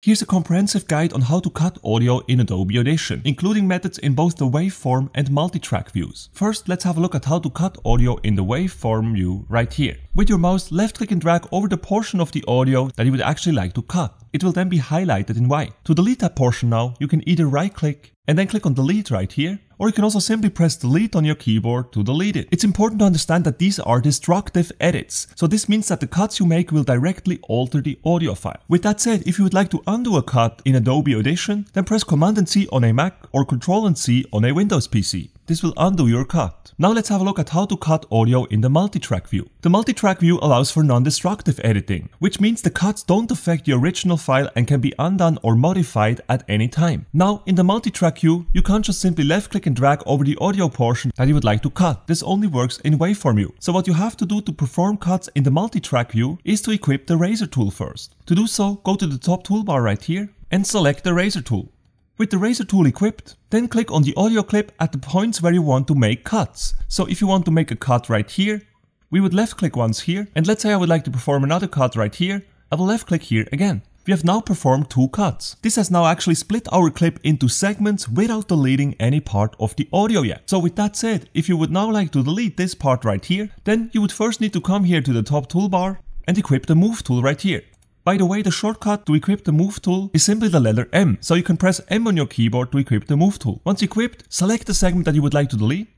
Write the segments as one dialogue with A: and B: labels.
A: Here's a comprehensive guide on how to cut audio in Adobe Audition, including methods in both the waveform and multi-track views. First, let's have a look at how to cut audio in the waveform view right here. With your mouse, left click and drag over the portion of the audio that you would actually like to cut. It will then be highlighted in white. To delete that portion now, you can either right click and then click on delete right here, or you can also simply press delete on your keyboard to delete it. It's important to understand that these are destructive edits, so this means that the cuts you make will directly alter the audio file. With that said, if you would like to undo a cut in Adobe Audition, then press Command and C on a Mac or Control and C on a Windows PC. This will undo your cut. Now let's have a look at how to cut audio in the multi-track view. The multi-track view allows for non-destructive editing, which means the cuts don't affect the original file and can be undone or modified at any time. Now, in the multi-track view, you can't just simply left click and drag over the audio portion that you would like to cut. This only works in waveform view. So what you have to do to perform cuts in the multi-track view is to equip the razor tool first. To do so, go to the top toolbar right here and select the razor tool. With the razor tool equipped, then click on the audio clip at the points where you want to make cuts. So if you want to make a cut right here, we would left click once here, and let's say I would like to perform another cut right here, I will left click here again. We have now performed two cuts. This has now actually split our clip into segments without deleting any part of the audio yet. So with that said, if you would now like to delete this part right here, then you would first need to come here to the top toolbar and equip the move tool right here. By the way, the shortcut to equip the move tool is simply the letter M, so you can press M on your keyboard to equip the move tool. Once equipped, select the segment that you would like to delete,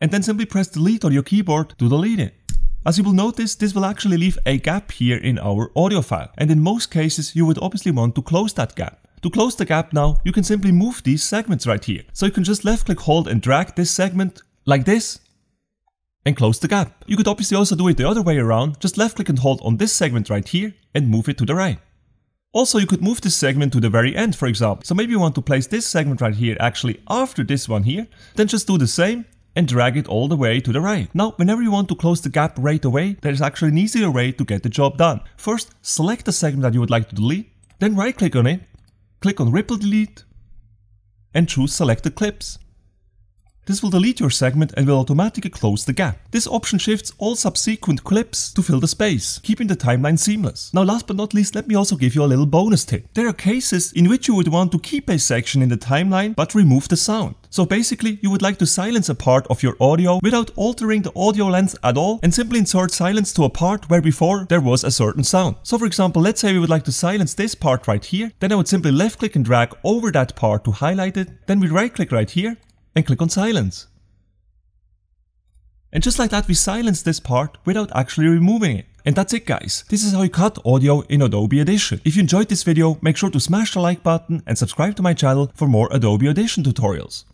A: and then simply press delete on your keyboard to delete it. As you will notice, this will actually leave a gap here in our audio file, and in most cases you would obviously want to close that gap. To close the gap now, you can simply move these segments right here. So you can just left click hold and drag this segment like this and close the gap. You could obviously also do it the other way around, just left click and hold on this segment right here and move it to the right. Also, you could move this segment to the very end, for example. So maybe you want to place this segment right here actually after this one here, then just do the same and drag it all the way to the right. Now, whenever you want to close the gap right away, there is actually an easier way to get the job done. First, select the segment that you would like to delete, then right click on it, click on Ripple Delete, and choose Selected Clips. This will delete your segment and will automatically close the gap. This option shifts all subsequent clips to fill the space, keeping the timeline seamless. Now last but not least, let me also give you a little bonus tip. There are cases in which you would want to keep a section in the timeline but remove the sound. So basically, you would like to silence a part of your audio without altering the audio length at all and simply insert silence to a part where before there was a certain sound. So for example, let's say we would like to silence this part right here, then I would simply left click and drag over that part to highlight it, then we right click right here and click on silence. And just like that we silence this part without actually removing it. And that's it guys, this is how you cut audio in Adobe Audition. If you enjoyed this video, make sure to smash the like button and subscribe to my channel for more Adobe Audition tutorials.